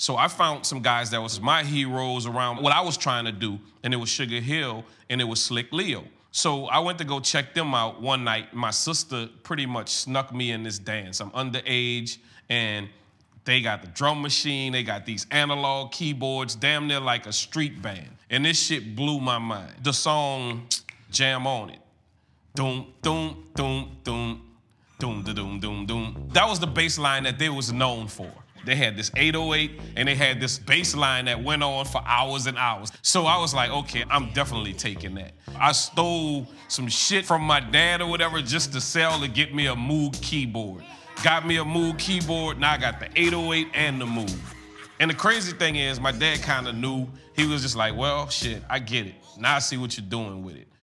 So I found some guys that was my heroes around what I was trying to do, and it was Sugar Hill and it was Slick Leo. So I went to go check them out one night. My sister pretty much snuck me in this dance. I'm underage, and they got the drum machine, they got these analog keyboards, damn near like a street band. And this shit blew my mind. The song Jam on It. Doom, doom, doom, doom, doom, doom, doom, doom. That was the bass line that they was known for. They had this 808 and they had this bass line that went on for hours and hours. So I was like, okay, I'm definitely taking that. I stole some shit from my dad or whatever just to sell to get me a Moog keyboard. Got me a Moog keyboard, now I got the 808 and the Moog. And the crazy thing is, my dad kind of knew. He was just like, well, shit, I get it. Now I see what you're doing with it.